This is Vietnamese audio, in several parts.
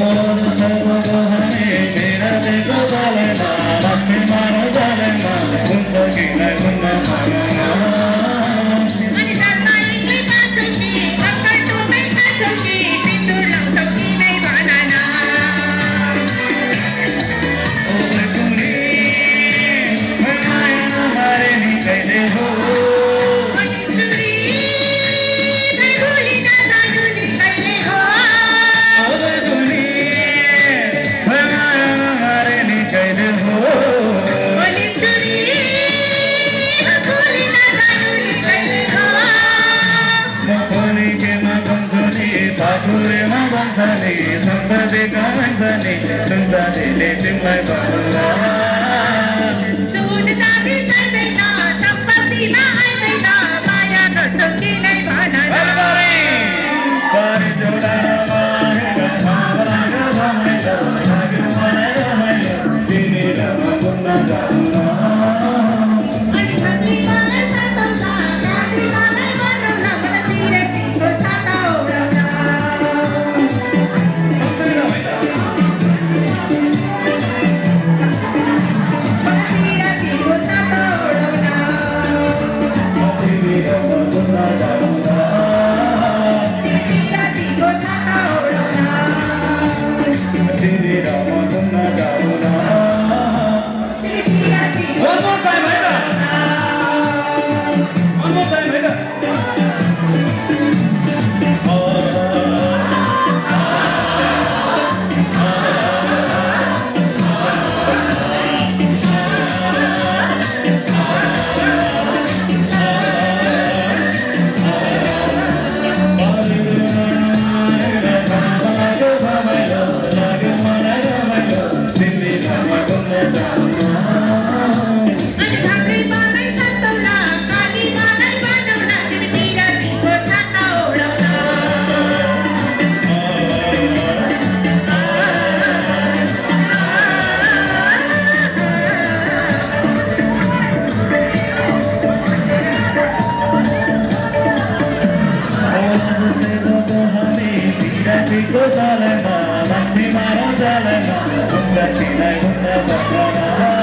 Amen. सम्झने सम्झने सम्झने सम्झनेले तिमीलाई भन्नु nessa pega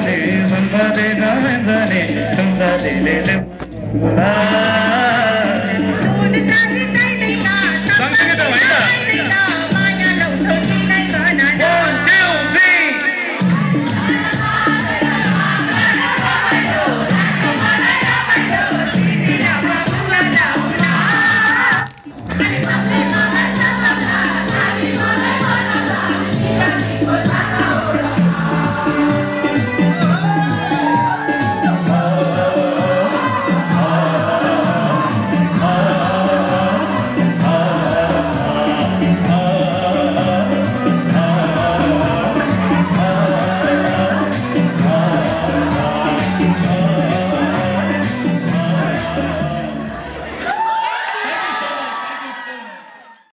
Sambhade, Sambhade, Dhanjane, Sambhade, Lele, Lele,